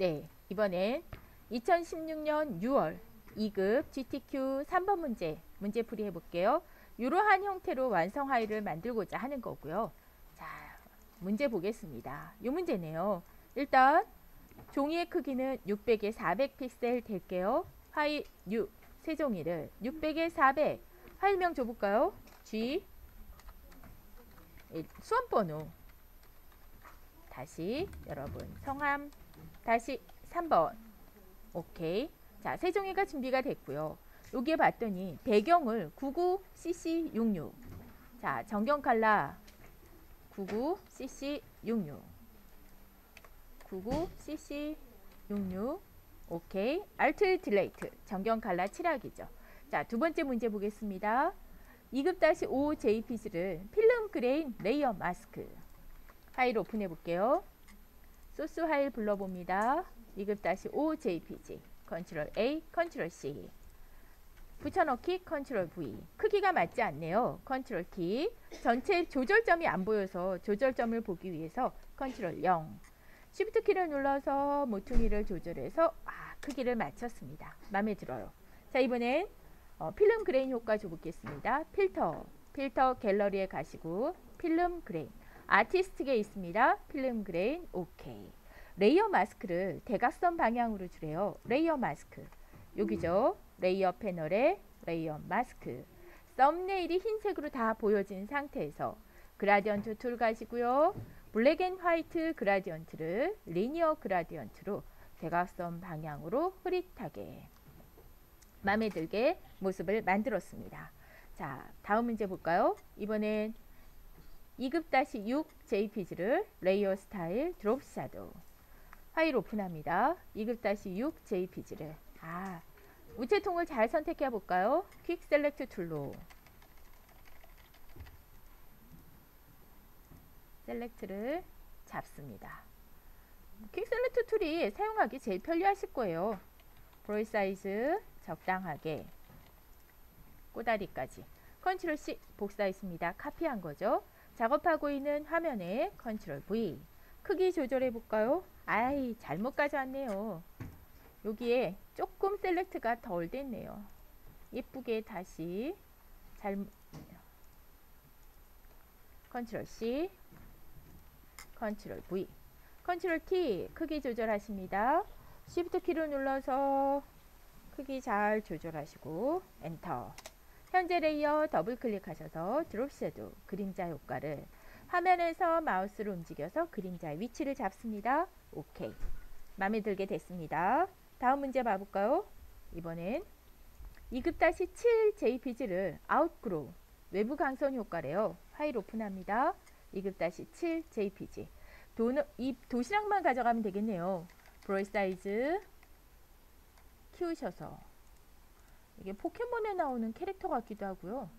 네, 이번엔 2016년 6월 2급 GTQ 3번 문제 문제 풀이 해볼게요. 이러한 형태로 완성 하이를 만들고자 하는 거고요. 자, 문제 보겠습니다. 이 문제네요. 일단 종이의 크기는 600에 400 픽셀 될게요. 하이 6 세 종이를 600에 400 파일명 줘볼까요? G 수험 번호 다시 여러분 성함 다시 3번. 오케이. 자 새 종이가 준비가 됐고요. 여기에 봤더니 배경을 99cc66 자 전경 칼라. 99cc66 99cc66 오케이. Alt Delete. 전경 칼라 칠하기죠. 자 두 번째 문제 보겠습니다. 2급-5 JPG를 film grain layer mask. 파일 오픈해 볼게요 소스 파일 불러봅니다. 2급-5 JPG 컨트롤 A 컨트롤 C. 붙여넣기 컨트롤 V. 크기가 맞지 않네요. 컨트롤 T. 전체 조절점이 안 보여서 조절점을 보기 위해서 컨트롤 0 Shift 키를 눌러서 모퉁이를 조절해서 아, 크기를 맞췄습니다. 마음에 들어요. 자 이번엔 어, film grain 효과 줘보겠습니다. 필터. 필터 갤러리에 가시고 film grain artistic에 있습니다 film grain 오케이 layer mask를 대각선 방향으로 주래요 layer mask 여기죠 layer 패널에 layer mask thumbnail이 흰색으로 다 보여진 상태에서 gradient tool 가시고요. black and white gradient를 linear gradient로 대각선 방향으로 흐릿하게 마음에 들게 모습을 만들었습니다. 자, 다음 문제 볼까요? 이번엔 2급-6 JPG를 layer style drop shadow 파일 오픈합니다. 2급-6 JPG를 아, 우체통을 잘 선택해 볼까요? quick select tool로 select를 잡습니다. quick select tool이 사용하기 제일 편리하실 거예요. 브러쉬 사이즈 적당하게 꼬다리까지 컨트롤 C 복사했습니다. 카피한 거죠. 작업하고 있는 화면에 컨트롤 V 크기 조절해 볼까요? 아이 잘못 가져왔네요. 여기에 조금 select가 덜 됐네요. 예쁘게 다시 잘 컨트롤 C 컨트롤 V 컨트롤 T 크기 조절하십니다. Shift 키를 눌러서 크기 잘 조절하시고 엔터 현재 layer 더블 클릭하셔서 drop shadow 그림자 효과를 화면에서 마우스를 움직여서 그림자의 위치를 잡습니다. 오케이 마음에 들게 됐습니다. 다음 문제 봐볼까요? 이번엔 2급-7 JPG를 outer glow 외부 광선 효과래요. 파일 오픈합니다. 2급-7 JPG 도, 이 도시락만 가져가면 되겠네요. 브러쉬 사이즈 키우셔서 이게 포켓몬에 나오는 캐릭터 같기도 하고요.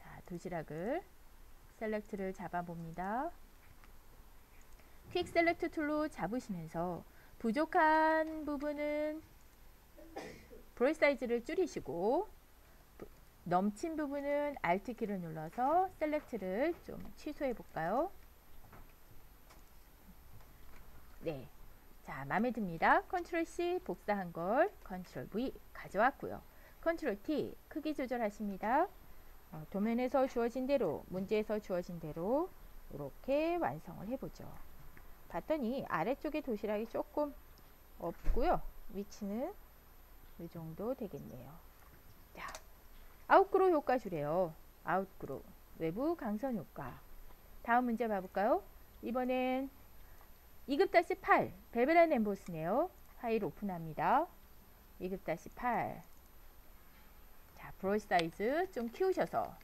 자, 도시락을 select를 잡아봅니다. quick select tool로 잡으시면서 부족한 부분은 브러쉬 사이즈를 줄이시고 넘친 부분은 Alt 키를 눌러서 select를 좀 취소해 볼까요? 네. 자, 마음에 듭니다. 컨트롤 C 복사한 걸 컨트롤 V 가져왔고요. 컨트롤 T 크기 조절하십니다. 어, 도면에서 주어진 대로 문제에서 주어진 대로 이렇게 완성을 해보죠. 봤더니 아래쪽에 도시락이 조금 없고요. 위치는 이 정도 되겠네요. 자, outer glow 효과 주래요. outer glow 외부 광선 효과. 다음 문제 봐볼까요? 이번엔 2급-8 bevel and emboss네요. 파일 오픈합니다. 2급-8 자, 브러쉬 사이즈 좀 키우셔서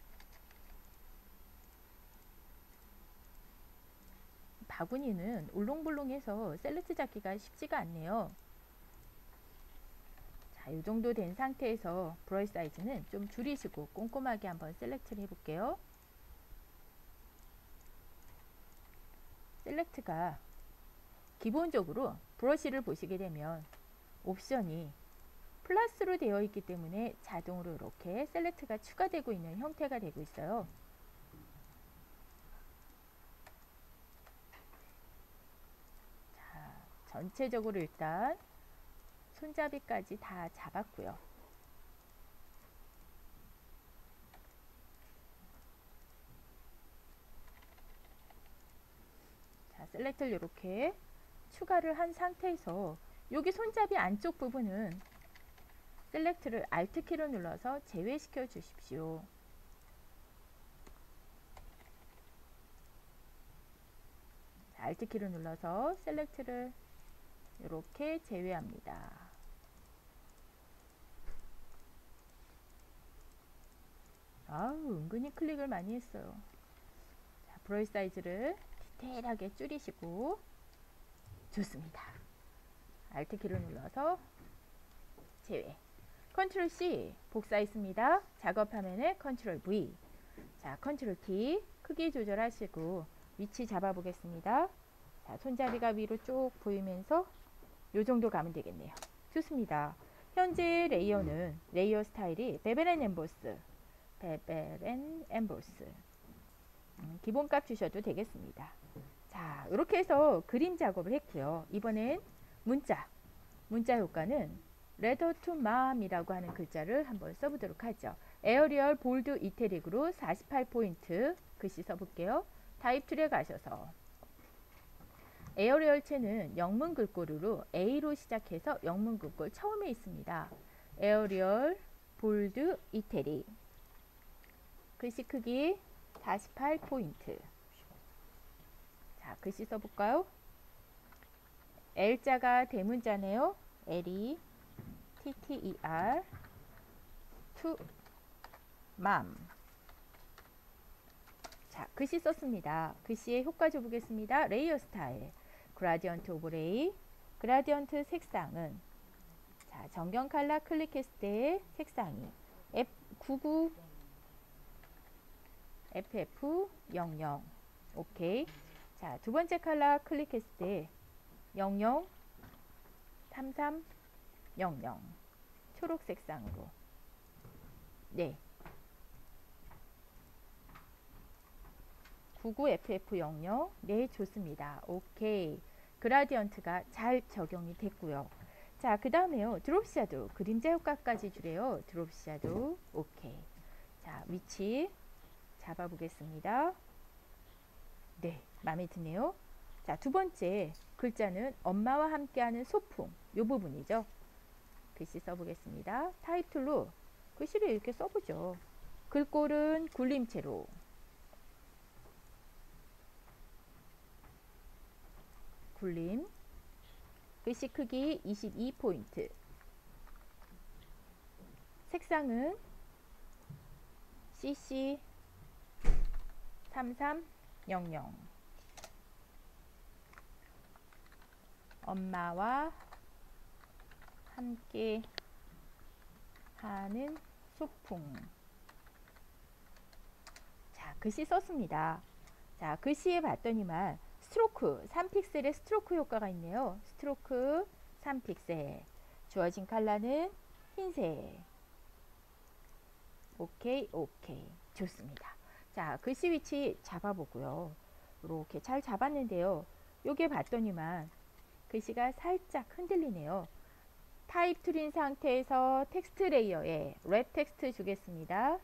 바구니는 울렁불렁해서 select 잡기가 쉽지가 않네요. 자, 이 정도 된 상태에서 브러쉬 사이즈는 좀 줄이시고 꼼꼼하게 한번 select를 해볼게요. 셀렉트가 기본적으로 브러쉬를 보시게 되면 옵션이 플러스로 되어 있기 때문에 자동으로 이렇게 셀렉트가 추가되고 있는 형태가 되고 있어요. 자, 전체적으로 일단 손잡이까지 다 잡았고요. 자, 셀렉트를 이렇게 추가를 한 상태에서 여기 손잡이 안쪽 부분은 셀렉트를 Alt 키를 눌러서 제외시켜 주십시오. Alt 키를 눌러서 셀렉트를 이렇게 제외합니다. 아우 은근히 클릭을 많이 했어요. 자, 브러쉬 사이즈를 디테일하게 줄이시고 좋습니다. Alt 키를 눌러서 제외. 컨트롤 C 복사했습니다. 작업 화면에 컨트롤 V. 자, 컨트롤 T 크기 조절하시고 위치 잡아 보겠습니다. 자, 손잡이가 위로 쭉 보이면서 요 정도 가면 되겠네요. 좋습니다. 현재 layer는 layer style bevel and emboss and emboss 음, 기본값 주셔도 되겠습니다. 자, 이렇게 해서 그림 작업을 했고요. 이번엔 문자. 문자 효과는 Letter to Mom이라고 하는 글자를 한번 써보도록 하죠. Arial Bold Italic으로 48포인트 글씨 써볼게요. type tool에 가셔서 Arial체는 영문 글꼴으로 A로 시작해서 영문 글꼴 처음에 있습니다. Arial Bold Italic 글씨 크기 48포인트 자 글씨 써볼까요? L자가 대문자네요. L E TTER to mom 자 글씨 썼습니다. 글씨의 효과 줘보겠습니다. layer style gradient overlay 그라디언트 색상은 자 정경 칼라 클릭했을 때 색상이 F99 FF00 오케이 자 두 번째 칼라 클릭했을 때 00 33 00 초록 색 상으로. 네. 99FF00 네 좋습니다. 오케이. gradient가 잘 적용이 됐고요. 자 그 다음에요. drop shadow 그림자 효과까지 주래요. drop shadow. 오케이. 자 위치 잡아 보겠습니다 네 마음에 드네요. 자 두 번째 글자는 엄마와 함께하는 소풍 요 부분이죠. 글씨 써보겠습니다. type tool로 글씨를 이렇게 써보죠. 글꼴은 굴림체로. 굴림. 글씨 크기 22포인트. 색상은 CC 3300 엄마와 함께 하는 소풍. 자 글씨 썼습니다. 자 글씨에 봤더니만 stroke 3픽셀의 stroke 효과가 있네요. stroke 3픽셀. 주어진 컬러는 흰색. 오케이 오케이. 좋습니다. 자 글씨 위치 잡아보고요. 이렇게 잘 잡았는데요. 요게 봤더니만 글씨가 살짝 흔들리네요. type tool인 상태에서 텍스트 layer에 warp text 주겠습니다.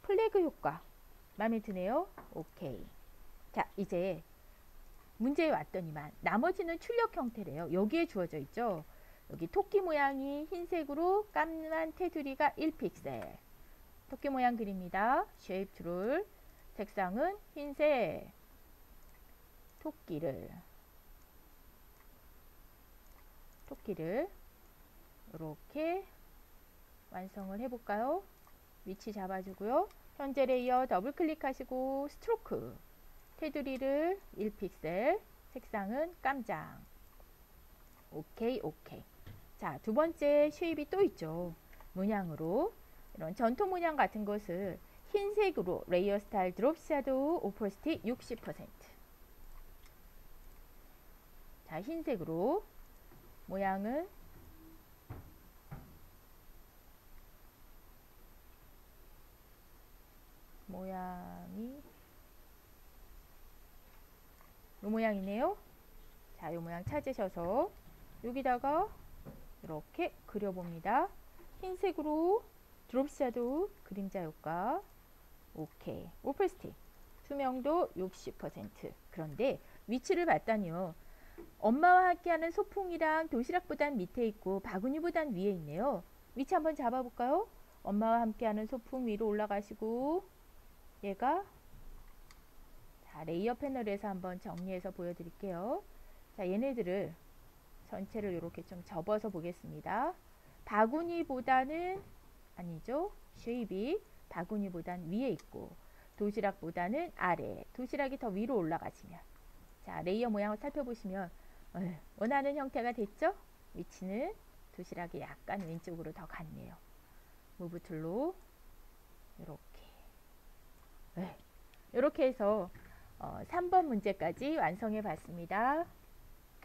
flag 효과 마음에 드네요. 오케이. 자 이제 문제에 봤더니만 나머지는 출력 형태래요. 여기에 주어져 있죠. 여기 토끼 모양이 흰색으로 까만 테두리가 1픽셀 토끼 모양 그립니다. shape tool 색상은 흰색. 토끼를. 토끼를 이렇게 완성을 해볼까요? 위치 잡아주고요. 현재 layer 더블 클릭하시고 stroke. 테두리를 1픽셀. 색상은 깜장. 오케이 오케이. 자 두 번째 shape이 또 있죠. 문양으로 이런 전통 문양 같은 것을 흰색으로 layer style drop shadow opacity 60%자 흰색으로 모양은 모양이 이 모양이네요. 자, 이 모양 찾으셔서 여기다가 이렇게 그려봅니다. 흰색으로 drop shadow 그림자 효과 오케이 opacity. 투명도 60% 그런데 위치를 봤더니요. 엄마와 함께하는 소풍이랑 도시락보단 밑에 있고 바구니보단 위에 있네요. 위치 한번 잡아볼까요? 엄마와 함께하는 소풍 위로 올라가시고 얘가 자 layer 패널에서 한번 정리해서 보여드릴게요. 자 얘네들을 전체를 이렇게 좀 접어서 보겠습니다. 바구니보다는 아니죠. shape이 바구니보단 위에 있고 도시락보다는 아래 도시락이 더 위로 올라가시면 자 layer 모양을 살펴보시면 어, 원하는 형태가 됐죠? 위치는 도시락이 약간 왼쪽으로 더 갔네요. move tool로 이렇게 네. 이렇게 해서 어, 3번 문제까지 완성해 봤습니다.